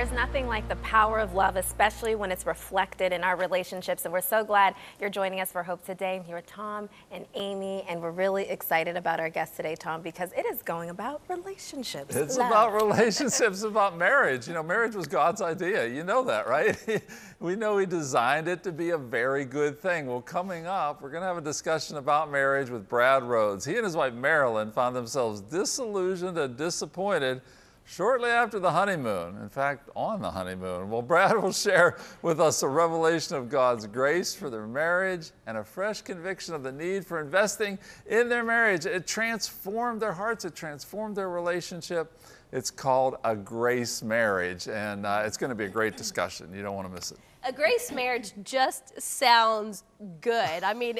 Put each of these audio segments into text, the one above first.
There's nothing like the power of love, especially when it's reflected in our relationships. And we're so glad you're joining us for Hope Today. Here with Tom and Amy, and we're really excited about our guest today, Tom, because it is going about relationships. It's love. about relationships, about marriage. You know, marriage was God's idea. You know that, right? we know He designed it to be a very good thing. Well, coming up, we're going to have a discussion about marriage with Brad Rhoads. He and his wife Marilyn found themselves disillusioned and disappointed shortly after the honeymoon, in fact, on the honeymoon. Well, Brad will share with us a revelation of God's grace for their marriage and a fresh conviction of the need for investing in their marriage. It transformed their hearts, it transformed their relationship. It's called a grace marriage, and uh, it's going to be a great discussion. You don't want to miss it. A grace marriage just sounds good. I mean,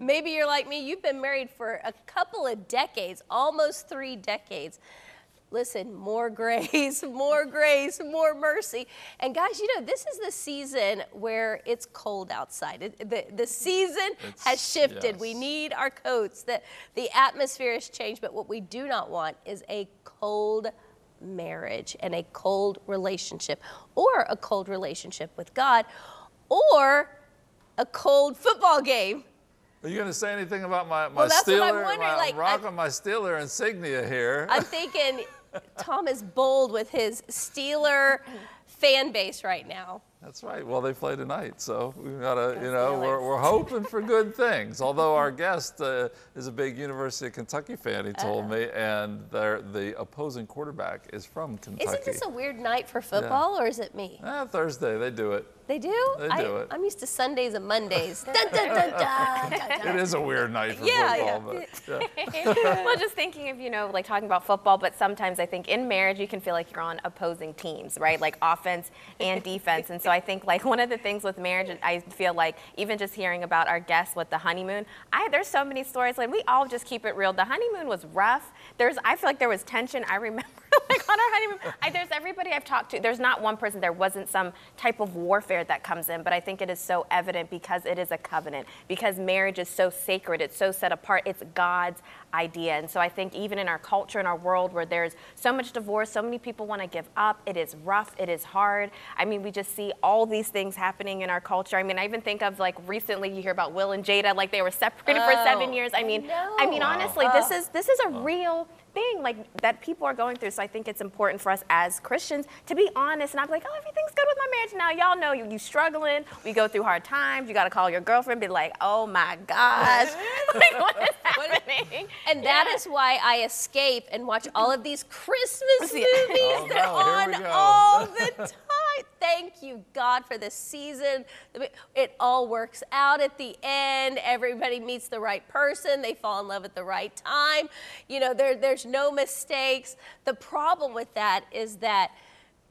maybe you're like me, you've been married for a couple of decades, almost three decades listen, more grace, more grace, more mercy. And guys, you know, this is the season where it's cold outside. It, the, the season it's, has shifted. Yes. We need our coats. The, the atmosphere has changed. But what we do not want is a cold marriage and a cold relationship or a cold relationship with God or a cold football game. Are you going to say anything about my, my well, Steeler? I'm, my, like, I'm rocking I, my Steeler insignia here. I'm thinking Tom is bold with his Steeler fan base right now. That's right. Well, they play tonight, so we've got to, you know, we're, we're hoping for good things. Although our guest uh, is a big University of Kentucky fan, he told uh, me, and the opposing quarterback is from Kentucky. Isn't this a weird night for football, yeah. or is it me? Eh, Thursday, they do it. They do? They do I, it. I'm used to Sundays and Mondays. dun, dun, dun, it is a weird night for yeah, football. Yeah. But, yeah. well, just thinking of, you know, like talking about football, but sometimes I think in marriage you can feel like you're on opposing teams, right? Like offense and defense. And so I think like one of the things with marriage, I feel like even just hearing about our guests with the honeymoon, I there's so many stories. Like we all just keep it real. The honeymoon was rough. There's I feel like there was tension. I remember like on our honeymoon. I, there's everybody I've talked to. There's not one person. There wasn't some type of warfare that comes in, but I think it is so evident because it is a covenant. Because marriage is so sacred. It's so set apart. It's God's idea. And so I think even in our culture, in our world where there's so much divorce, so many people want to give up. It is rough. It is hard. I mean, we just see all these things happening in our culture. I mean, I even think of like recently you hear about Will and Jada, like they were separated oh, for seven oh, years. I mean, I, I mean, honestly, this is this is a real thing like that people are going through. So I think it's important for us as Christians to be honest and not be like, oh, everything's good with my marriage now. Y'all know you, you struggling. We go through hard times. You got to call your girlfriend, be like, oh my gosh, like, what is happening? And yeah. that is why I escape and watch all of these Christmas movies. Oh, They're on all the time. Thank you, God, for this season. It all works out at the end. Everybody meets the right person. They fall in love at the right time. You know, there, there's no mistakes. The problem with that is that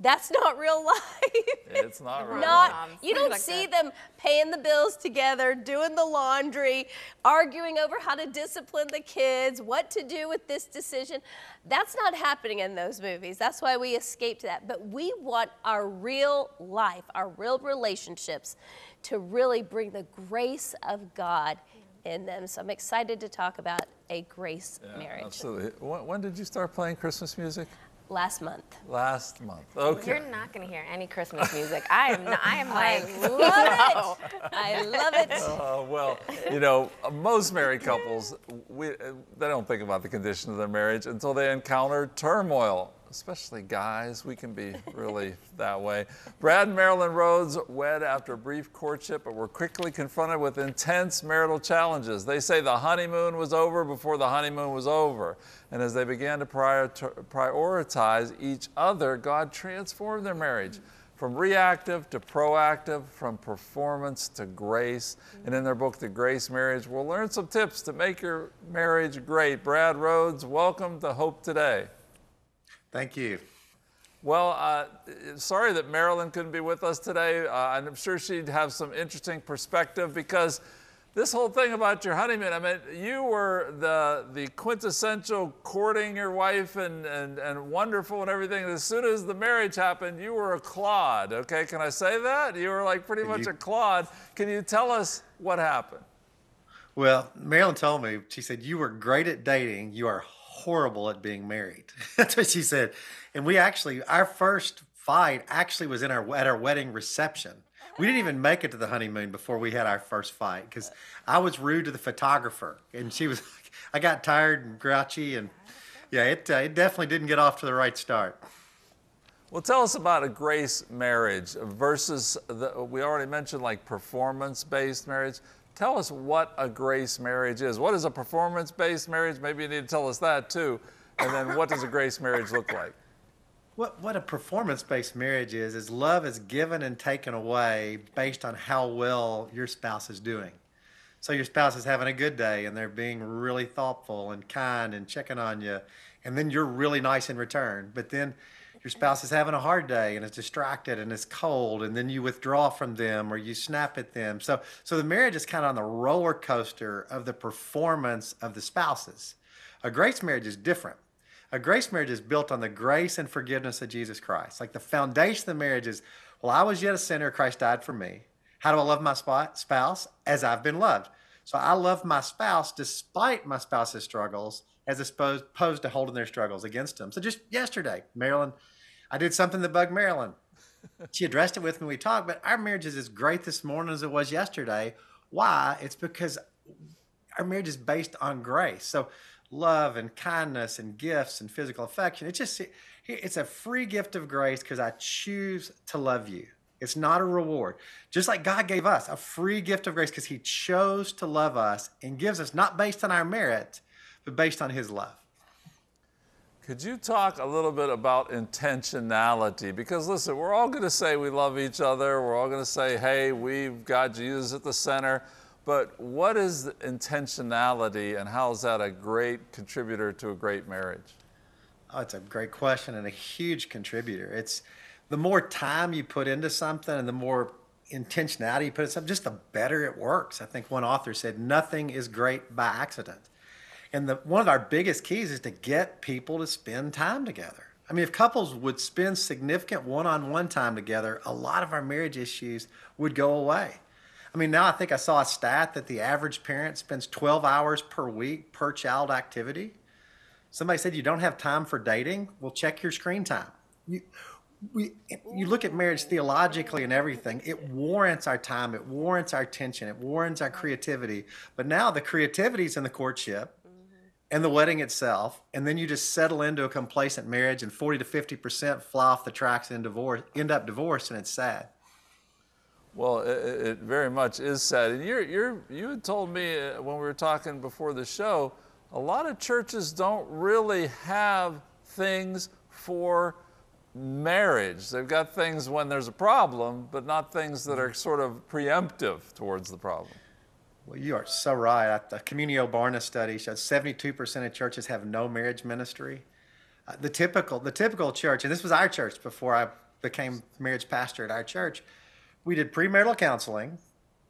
that's not real life. It's not real not, life. You don't like see that. them paying the bills together, doing the laundry, arguing over how to discipline the kids, what to do with this decision. That's not happening in those movies. That's why we escaped that. But we want our real life, our real relationships to really bring the grace of God in them. So I'm excited to talk about a grace yeah, marriage. Absolutely. When, when did you start playing Christmas music? Last month. Last month. Okay. You're not going to hear any Christmas music. I am. Not, I am like, I love it. I love it. Uh, well, you know, most married couples, we, they don't think about the condition of their marriage until they encounter turmoil especially guys, we can be really that way. Brad and Marilyn Rhoads wed after a brief courtship, but were quickly confronted with intense marital challenges. They say the honeymoon was over before the honeymoon was over. And as they began to prioritize each other, God transformed their marriage from reactive to proactive, from performance to grace. And in their book, The Grace Marriage, we'll learn some tips to make your marriage great. Brad Rhoads, welcome to Hope Today. Thank you. Well, uh, sorry that Marilyn couldn't be with us today. Uh, I'm sure she'd have some interesting perspective because this whole thing about your honeymoon, I mean, you were the, the quintessential courting your wife and, and, and wonderful and everything. As soon as the marriage happened, you were a clod, okay? Can I say that? You were like pretty Can much you... a clod. Can you tell us what happened? Well, Marilyn told me, she said, You were great at dating. You are horrible at being married. That's what she said. And we actually, our first fight actually was in our at our wedding reception. We didn't even make it to the honeymoon before we had our first fight because I was rude to the photographer, and she was. I got tired and grouchy, and yeah, it uh, it definitely didn't get off to the right start. Well, tell us about a grace marriage versus the, we already mentioned like performance based marriage. Tell us what a grace marriage is. What is a performance based marriage? Maybe you need to tell us that too. And then what does a grace marriage look like? What, what a performance based marriage is, is love is given and taken away based on how well your spouse is doing. So your spouse is having a good day and they're being really thoughtful and kind and checking on you. And then you're really nice in return. But then your spouse is having a hard day and is distracted and is cold and then you withdraw from them or you snap at them. So so the marriage is kind of on the roller coaster of the performance of the spouses. A grace marriage is different. A grace marriage is built on the grace and forgiveness of Jesus Christ. Like the foundation of the marriage is, well, I was yet a sinner, Christ died for me. How do I love my spouse? As I've been loved. So I love my spouse despite my spouse's struggles, as opposed to holding their struggles against them. So just yesterday, Marilyn, I did something that bugged Marilyn. she addressed it with me. We talked, but our marriage is as great this morning as it was yesterday. Why? It's because our marriage is based on grace. So love and kindness and gifts and physical affection. It's just it's a free gift of grace because I choose to love you. It's not a reward. Just like God gave us a free gift of grace because he chose to love us and gives us not based on our merit, but based on his love. Could you talk a little bit about intentionality? Because listen, we're all going to say we love each other. We're all going to say, hey, we've got Jesus at the center. But what is intentionality and how is that a great contributor to a great marriage? Oh, it's a great question and a huge contributor. It's the more time you put into something and the more intentionality you put into something, just the better it works. I think one author said, nothing is great by accident. And the, one of our biggest keys is to get people to spend time together. I mean, if couples would spend significant one on one time together, a lot of our marriage issues would go away. I mean, now I think I saw a stat that the average parent spends 12 hours per week per child activity. Somebody said you don't have time for dating. Well, check your screen time. You, we, you look at marriage theologically and everything, it warrants our time, it warrants our attention, it warrants our creativity. But now the creativity is in the courtship and the wedding itself, and then you just settle into a complacent marriage, and 40 to 50 percent fly off the tracks and divorce, end up divorced, and it's sad. Well, it, it, very much is sad. And you're, you're, you had told me uh, when we were talking before the show, a lot of churches don't really have things for marriage. They've got things when there's a problem, but not things that are sort of preemptive towards the problem. Well, you are so right. The Communio Barna study showed 72% of churches have no marriage ministry. Uh, the typical, the typical church, and this was our church before I became marriage pastor at our church, we did premarital counseling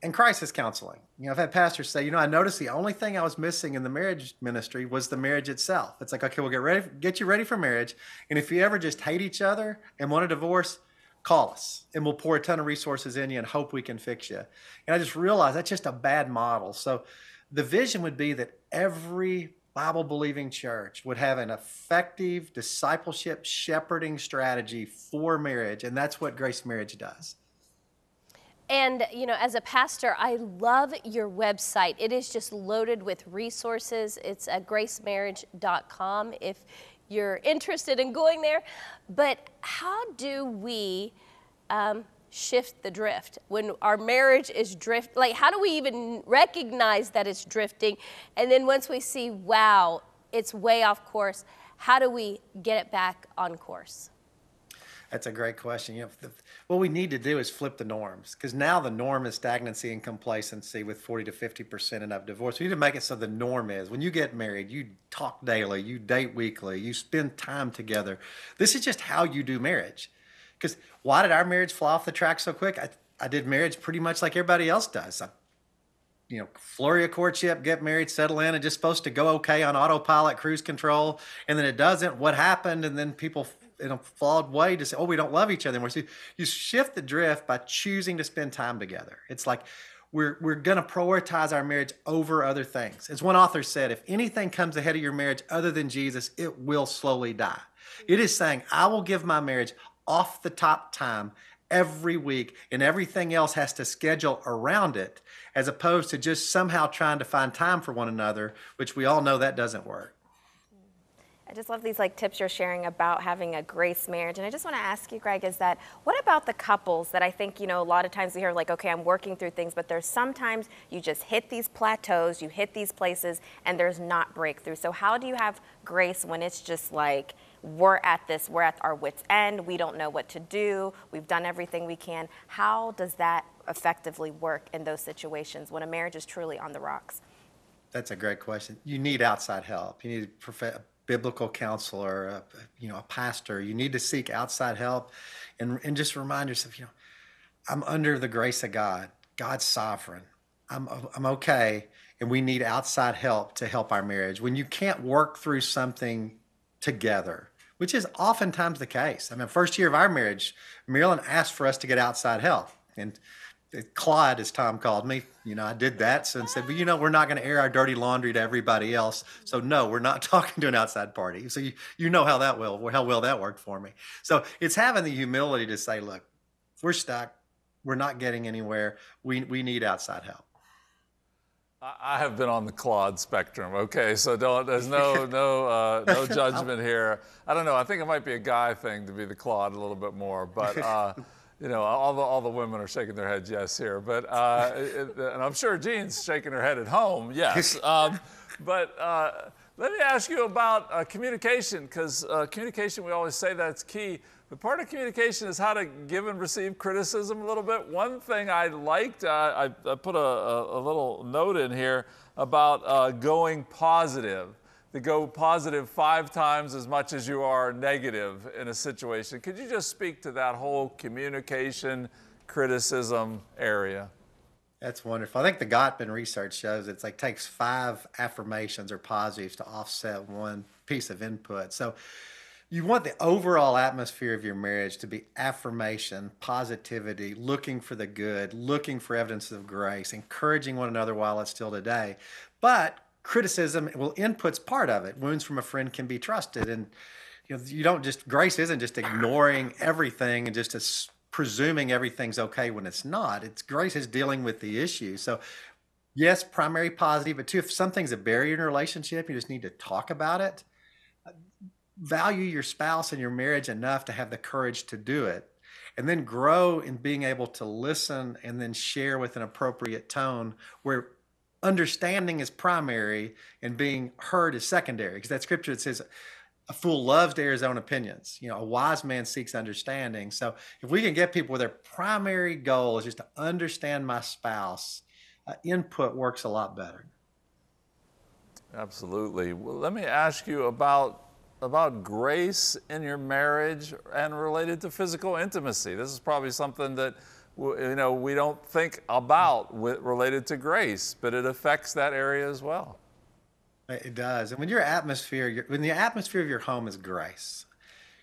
and crisis counseling. You know, I've had pastors say, you know, I noticed the only thing I was missing in the marriage ministry was the marriage itself. It's like, okay, we'll get ready, get you ready for marriage, and if you ever just hate each other and want a divorce, call us, and we'll pour a ton of resources in you and hope we can fix you. And I just realized that's just a bad model. So, the vision would be that every Bible believing church would have an effective discipleship shepherding strategy for marriage, and that's what Grace Marriage does. And, you know, as a pastor, I love your website. It is just loaded with resources. It's uh, at gracemarriage.com if you're interested in going there. But how do we um, shift the drift when our marriage is drift? Like, how do we even recognize that it's drifting? And then once we see, wow, it's way off course, how do we get it back on course? That's a great question. You know, the, what we need to do is flip the norms because now the norm is stagnancy and complacency with 40 to 50 percent of divorce. We need to make it so the norm is when you get married, you talk daily, you date weekly, you spend time together. This is just how you do marriage. Because why did our marriage fly off the track so quick? I, I did marriage pretty much like everybody else does. I, you know, flurry of courtship, get married, settle in, and just supposed to go okay on autopilot, cruise control, and then it doesn't. What happened? And then people in a flawed way to say, oh, we don't love each other anymore. So you shift the drift by choosing to spend time together. It's like we're, we're going to prioritize our marriage over other things. As one author said, if anything comes ahead of your marriage other than Jesus, it will slowly die. It is saying, I will give my marriage off the top time every week and everything else has to schedule around it as opposed to just somehow trying to find time for one another, which we all know that doesn't work. I just love these like tips you're sharing about having a grace marriage. And I just want to ask you, Greg, is that what about the couples that I think, you know, a lot of times we hear like, okay, I'm working through things, but there's sometimes you just hit these plateaus, you hit these places, and there's not breakthrough. So how do you have grace when it's just like, we're at this, we're at our wits' end, we don't know what to do, we've done everything we can. How does that effectively work in those situations when a marriage is truly on the rocks? That's a great question. You need outside help. You need a biblical counselor, a, you know, a pastor. You need to seek outside help, and and just remind yourself, you know, I'm under the grace of God. God's sovereign. I'm I'm okay, and we need outside help to help our marriage. When you can't work through something together, which is oftentimes the case. I mean, first year of our marriage, Marilyn asked for us to get outside help. And Clod, as Tom called me, you know, I did that so, and said, well, you know, we're not going to air our dirty laundry to everybody else. So no, we're not talking to an outside party. So you, you know how that will, how well that worked for me. So it's having the humility to say, look, we're stuck. We're not getting anywhere. We, we need outside help. I have been on the clod spectrum. Okay, so don't. There's no no uh, no judgment here. I don't know. I think it might be a guy thing to be the clod a little bit more, but. Uh, you know, all the, all the women are shaking their heads yes here, but uh, it, and I'm sure Jean's shaking her head at home, yes. Um, but uh, let me ask you about uh, communication, because uh, communication, we always say that's key. But part of communication is how to give and receive criticism a little bit. One thing I liked, uh, I, I, put a, a, a, little note in here about uh, going positive. To go positive five times as much as you are negative in a situation. Could you just speak to that whole communication, criticism area? That's wonderful. I think the Gottman research shows it's like takes five affirmations or positives to offset one piece of input. So you want the overall atmosphere of your marriage to be affirmation, positivity, looking for the good, looking for evidence of grace, encouraging one another while it's still today. But criticism, well, input's part of it. Wounds from a friend can be trusted. And you know, you don't just grace isn't just ignoring everything and just presuming everything's okay when it's not. It's grace is dealing with the issue. So yes, primary positive, but two, if something's a barrier in a relationship, you just need to talk about it value your spouse and your marriage enough to have the courage to do it and then grow in being able to listen and then share with an appropriate tone where understanding is primary and being heard is secondary because that scripture that says a fool loves to hear his own opinions. You know a wise man seeks understanding. So if we can get people where their primary goal is just to understand my spouse uh, input works a lot better. Absolutely. Well let me ask you about about grace in your marriage and related to physical intimacy. This is probably something that you know we don't think about related to grace, but it affects that area as well. It does. And when your atmosphere, when the atmosphere of your home is grace,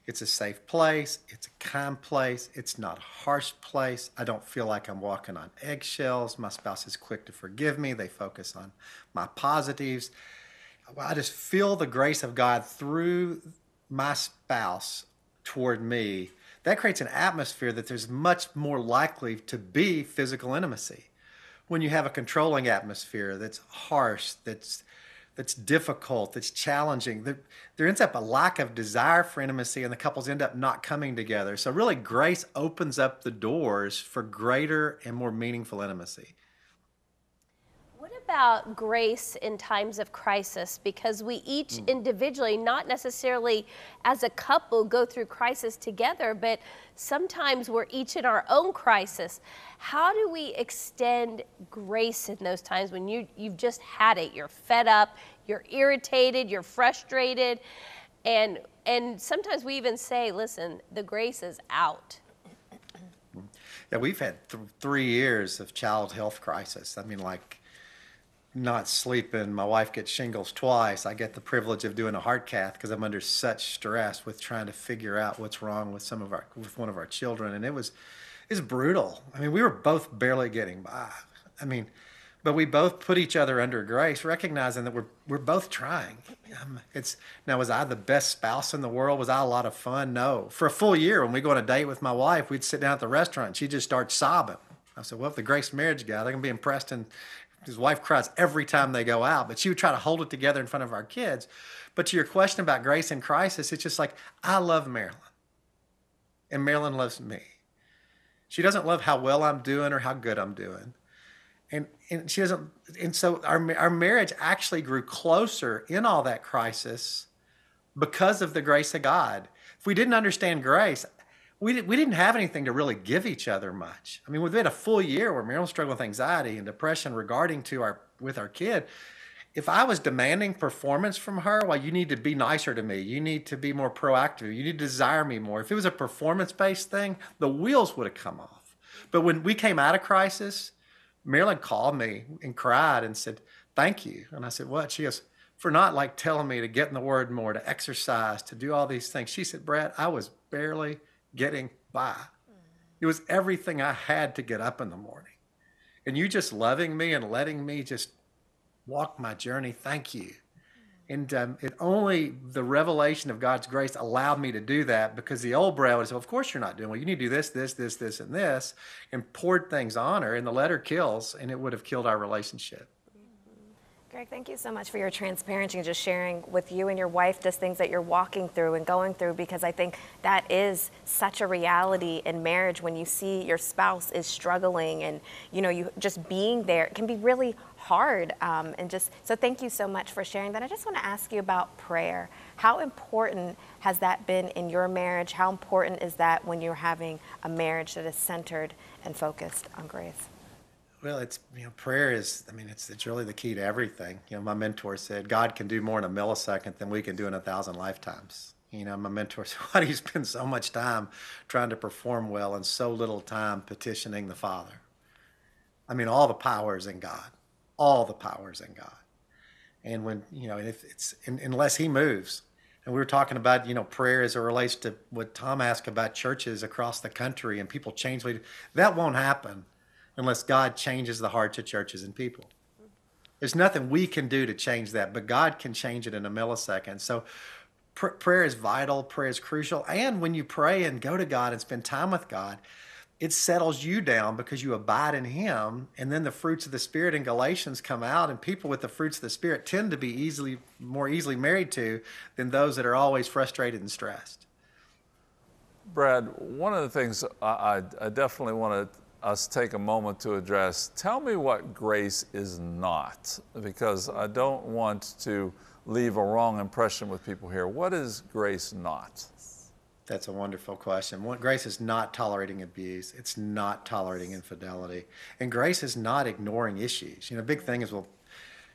it's a safe place, it's a kind place, it's not a harsh place. I don't feel like I'm walking on eggshells. My spouse is quick to forgive me. They focus on my positives. I just feel the grace of God through my spouse toward me. That creates an atmosphere that there's much more likely to be physical intimacy. When you have a controlling atmosphere that's harsh, that's that's difficult, that's challenging, there, there ends up a lack of desire for intimacy, and the couples end up not coming together. So, really, grace opens up the doors for greater and more meaningful intimacy about grace in times of crisis because we each mm. individually, not necessarily as a couple, go through crisis together, but sometimes we're each in our own crisis. How do we extend grace in those times when you, you've just had it? You're fed up, you're irritated, you're frustrated, and, and sometimes we even say, listen, the grace is out. Yeah, we've had th- three years of child health crisis. I mean, like not sleeping. My wife gets shingles twice. I get the privilege of doing a heart cath because I'm under such stress with trying to figure out what's wrong with some of our with one of our children, and it was it's brutal. I mean, we were both barely getting by. I mean, but we both put each other under grace, recognizing that we're we're both trying. Um, it's now was I the best spouse in the world? Was I a lot of fun? No. For a full year, when we go on a date with my wife, we'd sit down at the restaurant. She'd just start sobbing. I said, "Well, if the Grace Marriage guy, they're gonna be impressed." And his wife cries every time they go out, but she would try to hold it together in front of our kids. But to your question about grace in crisis, it's just like I love Marilyn, and Marilyn loves me. She doesn't love how well I'm doing or how good I'm doing and and she doesn't and so our our marriage actually grew closer in all that crisis because of the grace of God. If we didn't understand grace, we didn't, we didn't have anything to really give each other much. I mean, we've had a full year where Marilyn struggled with anxiety and depression regarding to our with our kid. If I was demanding performance from her, well, you need to be nicer to me. You need to be more proactive. You need to desire me more. If it was a performance based thing, the wheels would have come off. But when we came out of crisis, Marilyn called me and cried and said, Thank you. And I said, What? She goes, For not like telling me to get in the word more, to exercise, to do all these things. She said, Brad, I was barely getting by. It was everything I had to get up in the morning. And you just loving me and letting me just walk my journey, thank you. And um, it only the revelation of God's grace allowed me to do that because the old Brad would say, Of course you're not doing well. You need to do this, this, this, this, and this, and poured things on her. And the letter kills, and it would have killed our relationship. Greg, thank you so much for your transparency and just sharing with you and your wife just things that you're walking through and going through because I think that is such a reality in marriage when you see your spouse is struggling and you know you just being there it can be really hard um, and just so thank you so much for sharing that. I just want to ask you about prayer. How important has that been in your marriage? How important is that when you're having a marriage that is centered and focused on grace? Well, it's you know, prayer is. I mean, it's it's really the key to everything. You know, my mentor said God can do more in a millisecond than we can do in a thousand lifetimes. You know, my mentor said, "Why do you spend so much time trying to perform well and so little time petitioning the Father?" I mean, all the power is in God. All the power is in God. And when you know, if it's unless He moves, and we were talking about you know prayer as it relates to what Tom asked about churches across the country and people change. That won't happen unless God changes the hearts of churches and people. There's nothing we can do to change that, but God can change it in a millisecond. So pr- prayer is vital, prayer is crucial. And when you pray and go to God and spend time with God, it settles you down because you abide in Him. And then the fruits of the Spirit in Galatians come out, and people with the fruits of the Spirit tend to be easily, more easily married to than those that are always frustrated and stressed. Brad, one of the things I, I, I definitely want to us take a moment to address. Tell me what grace is not, because I don't want to leave a wrong impression with people here. What is grace not? That's a wonderful question. What, grace is not tolerating abuse. It's not tolerating infidelity, and grace is not ignoring issues. You know, big thing is well,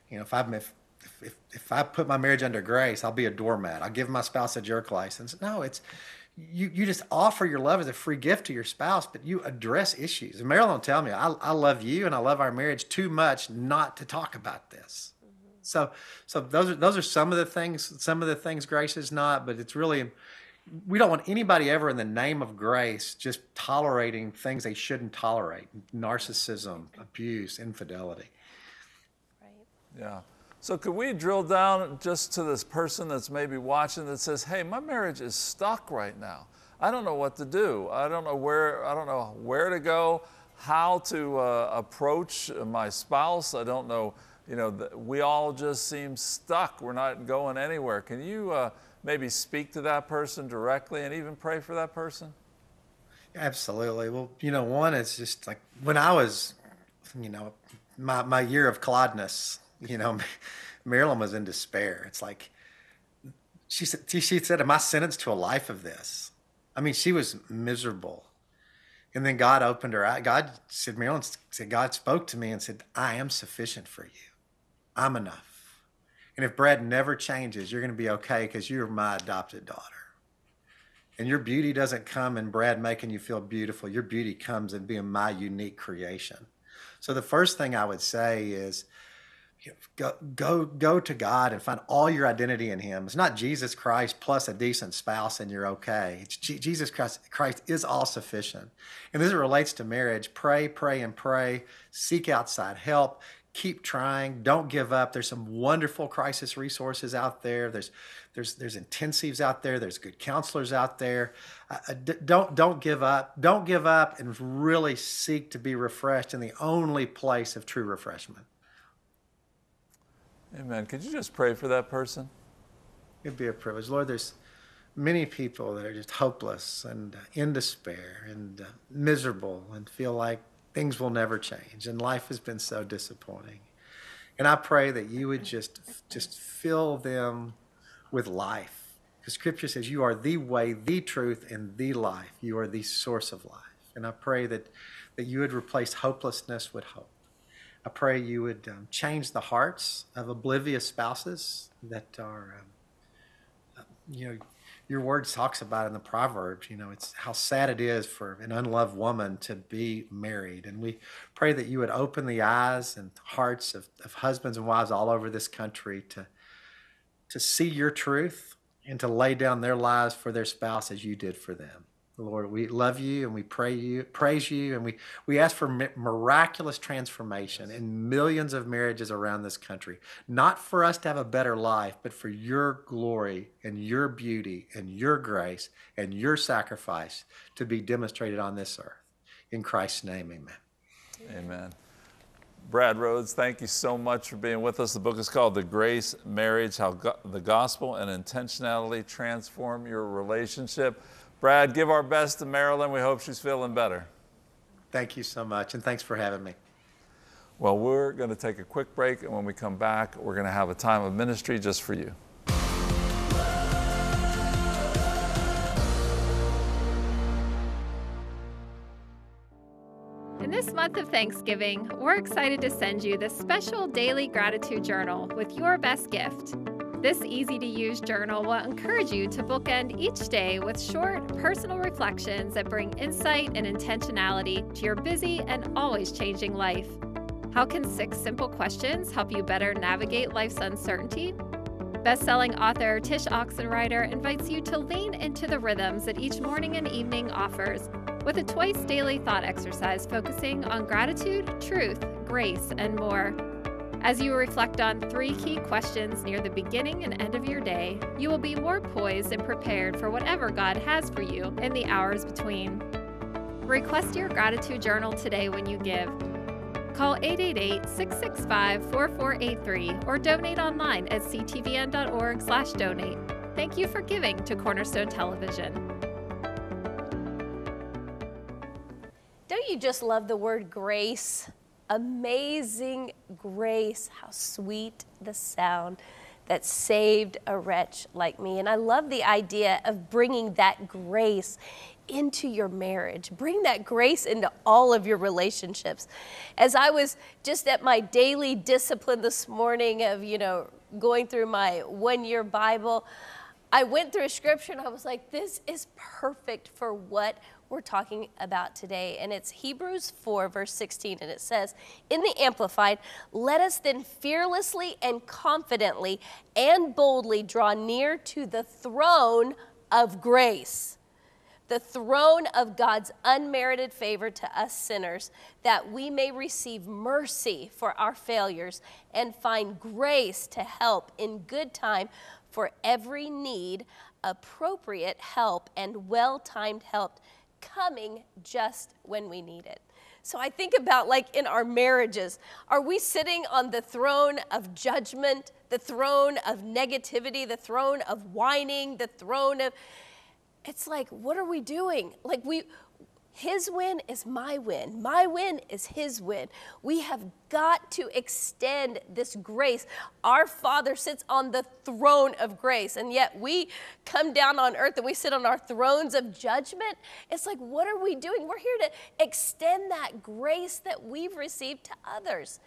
you know, if I if, if if I put my marriage under grace, I'll be a doormat. I'll give my spouse a jerk license. No, it's you, you just offer your love as a free gift to your spouse, but you address issues. And Marilyn will tell me, I, I love you and I love our marriage too much not to talk about this. Mm-hmm. So, so those are those are some of the things. Some of the things grace is not, but it's really we don't want anybody ever in the name of grace just tolerating things they shouldn't tolerate: narcissism, abuse, infidelity. Right. Yeah. So could we drill down just to this person that's maybe watching that says, "Hey, my marriage is stuck right now. I don't know what to do. I don't know where I don't know where to go, how to uh, approach my spouse. I don't know, you know, we all just seem stuck. We're not going anywhere. Can you uh, maybe speak to that person directly and even pray for that person?" Absolutely. Well, you know, one is just like when I was, you know, my, my year of clodness, you know, Marilyn was in despair. It's like she said, she said, "Am I sentenced to a life of this?" I mean, she was miserable. And then God opened her. God said, Marilyn said, God spoke to me and said, I am sufficient for you. I'm enough. And if Brad never changes, you're going to be okay because you're my adopted daughter. And your beauty doesn't come in Brad making you feel beautiful. Your beauty comes in being my unique creation. So the first thing I would say is go go go to God and find all your identity in Him. It's not Jesus Christ plus a decent spouse and you're okay. It's G- Jesus Christ. Christ is all sufficient. And as it relates to marriage, pray, pray, and pray. Seek outside help. keep trying. Don't give up. There's some wonderful crisis resources out there. There's there's there's intensives out there. There's good counselors out there. Uh, uh don't don't give up. Don't give up, and really seek to be refreshed in the only place of true refreshment. Amen. Could you just pray for that person? It'd be a privilege, Lord. There's many people that are just hopeless and uh, in despair and uh, miserable and feel like things will never change and life has been so disappointing. And I pray that you would just just fill them with life. Because scripture says you are the way, the truth, and the life. You are the source of life. And I pray that, that you would replace hopelessness with hope. I pray you would um, change the hearts of oblivious spouses that are, um, you know, your word talks about in the Proverbs, you know, it's how sad it is for an unloved woman to be married. And we pray that you would open the eyes and hearts of, of husbands and wives all over this country to, to see your truth and to lay down their lives for their spouse as you did for them. Lord, we love you and we pray you, praise you, and we, we ask for miraculous transformation in millions of marriages around this country. Not for us to have a better life, but for your glory and your beauty and your grace and your sacrifice to be demonstrated on this earth. In Christ's name, amen. Amen. Brad Rhoads, thank you so much for being with us. The book is called The Grace Marriage How Go- the Gospel and Intentionality Transform Your Relationship. Brad, give our best to Marilyn. We hope she's feeling better. Thank you so much, and thanks for having me. Well, we're going to take a quick break, and when we come back, we're going to have a time of ministry just for you. In this month of Thanksgiving, we're excited to send you the special daily gratitude journal with your best gift. This easy to use journal will encourage you to bookend each day with short, personal reflections that bring insight and intentionality to your busy and always changing life. How can six simple questions help you better navigate life's uncertainty? Best-selling author Tsh Oxenreider invites you to lean into the rhythms that each morning and evening offers with a twice daily thought exercise focusing on gratitude, truth, grace, and more. As you reflect on three key questions near the beginning and end of your day, you will be more poised and prepared for whatever God has for you in the hours between. Request your gratitude journal today when you give. Call 888-665-4483 or donate online at ctvn.org/donate. Thank you for giving to Cornerstone Television. Don't you just love the word grace? Amazing grace, how sweet the sound that saved a wretch like me. And I love the idea of bringing that grace into your marriage. Bring that grace into all of your relationships. As I was just at my daily discipline this morning of, you know, going through my one year Bible, I went through a scripture and I was like, this is perfect for what we're talking about today. And it's Hebrews 4, verse 16. And it says, In the Amplified, let us then fearlessly and confidently and boldly draw near to the throne of grace the throne of God's unmerited favor to us sinners, that we may receive mercy for our failures and find grace to help in good time for every need, appropriate help, and well timed help coming just when we need it. So I think about like in our marriages, are we sitting on the throne of judgment, the throne of negativity, the throne of whining, the throne of it's like what are we doing? Like we his win is my win. My win is his win. We have got to extend this grace. Our Father sits on the throne of grace, and yet we come down on earth and we sit on our thrones of judgment. It's like, what are we doing? We're here to extend that grace that we've received to others.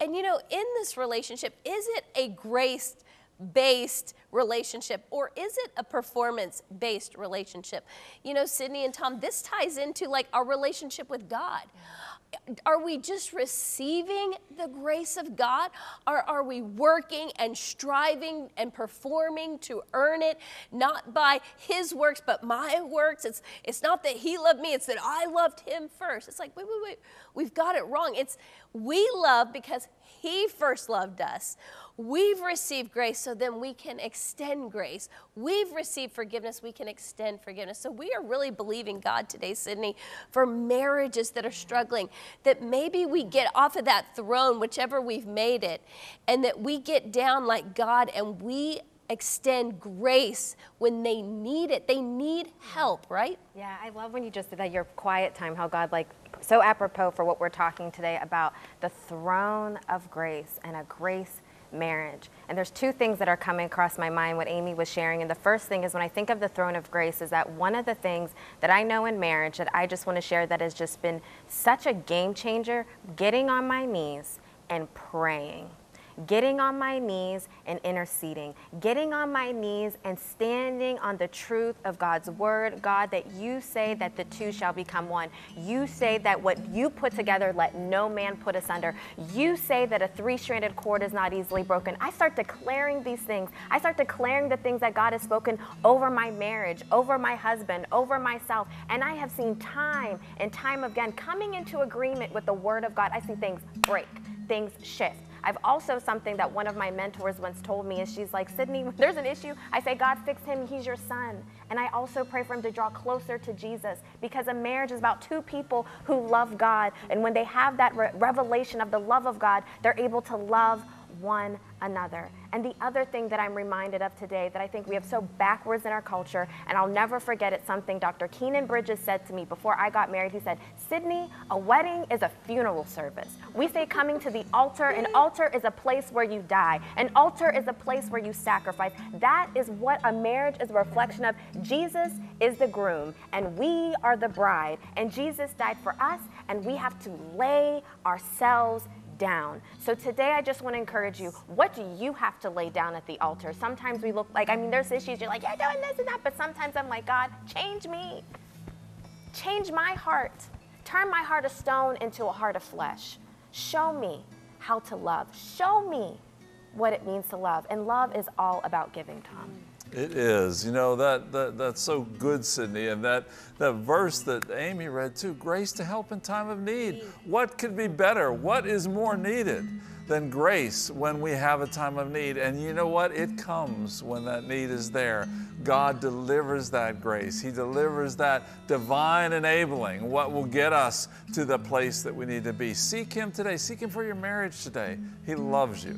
And you know, in this relationship, is it a grace based relationship or is it a performance based relationship? You know, Sydney and Tom, this ties into like our relationship with God. Are we just receiving the grace of God? Or are we working and striving and performing to earn it, not by His works, but my works? It's, it's not that He loved me, it's that I loved Him first. It's like, wait, wait, wait, we've got it wrong. It's we love because He first loved us. We've received grace, so then we can extend grace. We've received forgiveness, we can extend forgiveness. So we are really believing God today, Sydney, for marriages that are struggling, that maybe we get off of that throne, whichever we've made it, and that we get down like God and we extend grace when they need it. They need help, right? Yeah, I love when you just did that, your quiet time, how God, like, so apropos for what we're talking today about the throne of grace and a grace marriage. And there's two things that are coming across my mind what Amy was sharing. And the first thing is when I think of the throne of grace is that one of the things that I know in marriage that I just want to share that has just been such a game changer, getting on my knees and praying getting on my knees and interceding, getting on my knees and standing on the truth of God's word. God, that you say that the two shall become one. You say that what you put together, let no man put asunder. You say that a three stranded cord is not easily broken. I start declaring these things. I start declaring the things that God has spoken over my marriage, over my husband, over myself. And I have seen time and time again coming into agreement with the word of God. I see things break, things shift. I've also something that one of my mentors once told me is she's like, Sydney, there's an issue. I say, God, fix him. He's your son. And I also pray for him to draw closer to Jesus because a marriage is about two people who love God. And when they have that re- revelation of the love of God, they're able to love one another. And the other thing that I'm reminded of today that I think we have so backwards in our culture, and I'll never forget it, something Dr. Keenan Bridges said to me before I got married. He said, Sydney, a wedding is a funeral service. We say coming to the altar, an altar is a place where you die, an altar is a place where you sacrifice. That is what a marriage is a reflection of. Jesus is the groom, and we are the bride, and Jesus died for us, and we have to lay ourselves down. So today I just want to encourage you, what do you have to lay down at the altar? Sometimes we look like, I mean, there's issues, you're like, you're doing this and that, but sometimes I'm like, God, change me. Change my heart. Turn my heart of stone into a heart of flesh. Show me how to love. Show me what it means to love. And love is all about giving, Tom. It is. You know, that, that that's so good, Sydney. And that, that verse that Amy read too grace to help in time of need. What could be better? What is more needed than grace when we have a time of need? And you know what? It comes when that need is there. God delivers that grace, He delivers that divine enabling, what will get us to the place that we need to be. Seek Him today, seek Him for your marriage today. He loves you.